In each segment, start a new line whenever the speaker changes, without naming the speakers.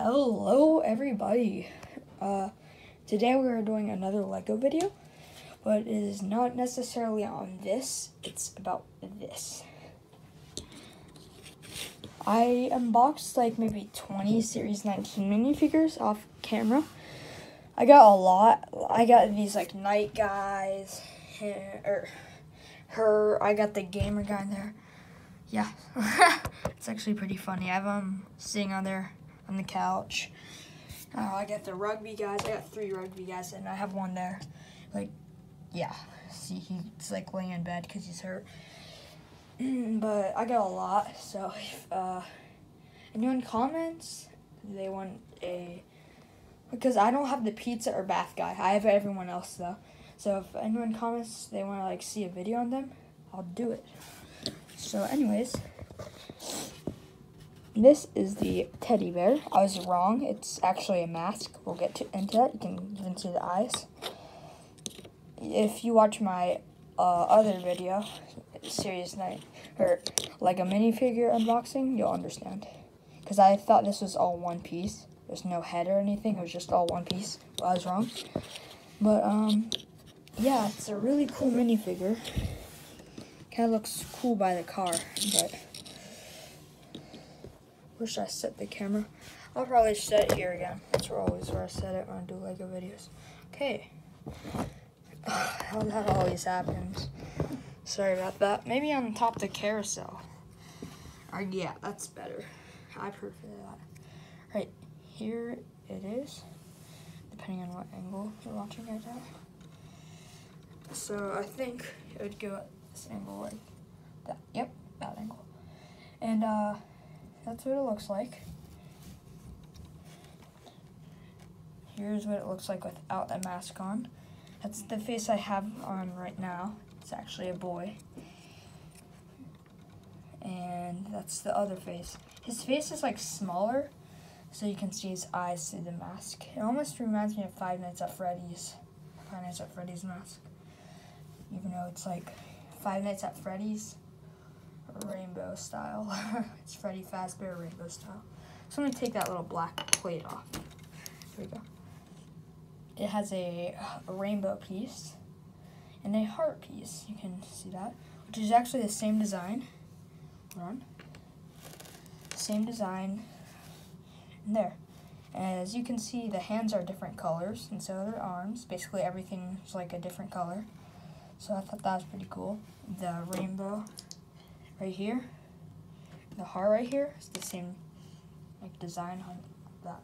Hello, everybody. Uh, today we are doing another Lego video, but it is not necessarily on this, it's about this. I unboxed like maybe 20 Series 19 minifigures off camera. I got a lot. I got these like knight guys, or her. I got the gamer guy in there. Yeah, it's actually pretty funny. I have them sitting on there on the couch. Uh, I got the rugby guys. I got three rugby guys, and I have one there. Like, yeah. See, he's like laying in bed because he's hurt. but I got a lot. So if uh, anyone comments, they want a because I don't have the pizza or bath guy. I have everyone else though. So if anyone comments, they want to like see a video on them, I'll do it. So, anyways. This is the teddy bear. I was wrong. It's actually a mask. We'll get to, into that. You can even see the eyes. If you watch my uh, other video, Series 9, or like a minifigure unboxing, you'll understand. Because I thought this was all one piece. There's no head or anything. It was just all one piece. I was wrong. But, um, yeah, it's a really cool minifigure. Kind of looks cool by the car, but... Where should I set the camera? I'll probably set it here again. That's always where I set it when I do Lego videos. Okay. How that always happens. Sorry about that. Maybe on top of the carousel. Or yeah, that's better. I prefer that. Right, here it is. Depending on what angle you're watching right now. So I think it would go at this angle like that. Yep, that angle. And uh that's what it looks like. Here's what it looks like without the mask on. That's the face I have on right now. It's actually a boy. And that's the other face. His face is like smaller, so you can see his eyes through the mask. It almost reminds me of Five Nights at Freddy's. Five Nights at Freddy's mask. Even though it's like Five Nights at Freddy's rainbow style. it's Freddy Fazbear rainbow style. So I'm gonna take that little black plate off. Here we go. It has a, a rainbow piece and a heart piece. You can see that, which is actually the same design. Hold on. Same design. And there. As you can see, the hands are different colors, and so are the arms. Basically, everything is like a different color. So I thought that was pretty cool. The rainbow right here. The heart right here is the same like design on that.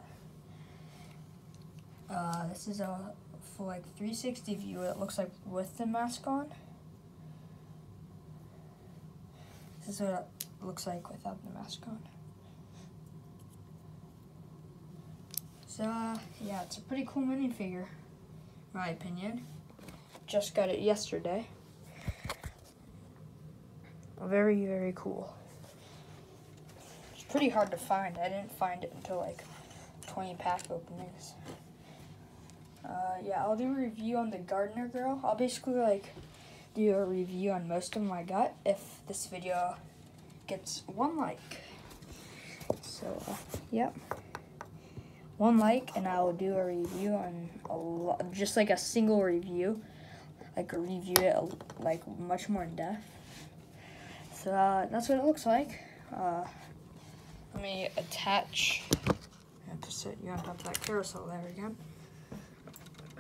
Uh, this is a like 360 view. It looks like with the mask on. This is what it looks like without the mask on. So uh, yeah, it's a pretty cool minifigure, my opinion. Just got it yesterday. Very, very cool. It's pretty hard to find. I didn't find it until like 20 pack openings. Uh, yeah, I'll do a review on the Gardener Girl. I'll basically like do a review on most of I got if this video gets one like. So, uh, yep. One like, and I will do a review on a lot, just like a single review, like a review it like much more in depth. So uh, that's what it looks like. Uh, let me attach, and put you on top of that carousel there again.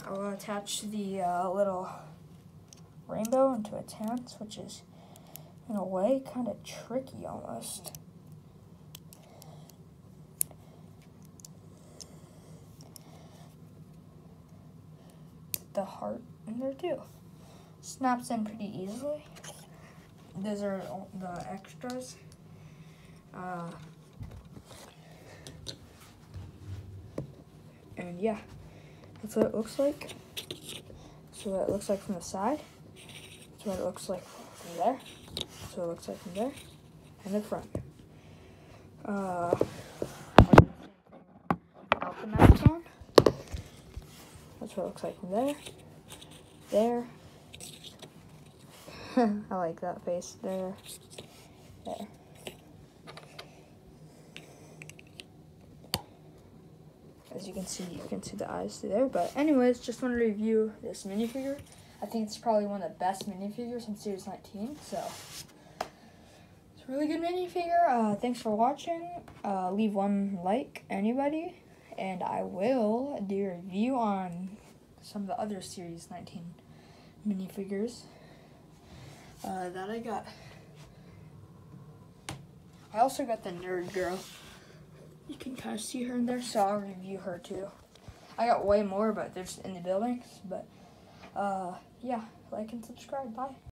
I'll attach the uh, little rainbow into its hands, which is in a way kind of tricky almost. The heart in there too. Snaps in pretty easily those are the extras. Uh, and yeah, that's what it looks like. So what it looks like from the side. That's what it looks like from there. So it looks like from there. And the front. Uh. That's what it looks like from there. There. I like that face there. There. as you can see, you can see the eyes through there. But anyways, just want to review this minifigure. I think it's probably one of the best minifigures in Series 19. So it's a really good minifigure. Uh, thanks for watching. Uh, leave one like, anybody, and I will do a review on some of the other Series 19 minifigures uh, that I got. I also got the Nerd Girl. You can kind of see her in there, so I'll review her too. I got way more, but they're just in the buildings. But uh, yeah, like and subscribe. Bye.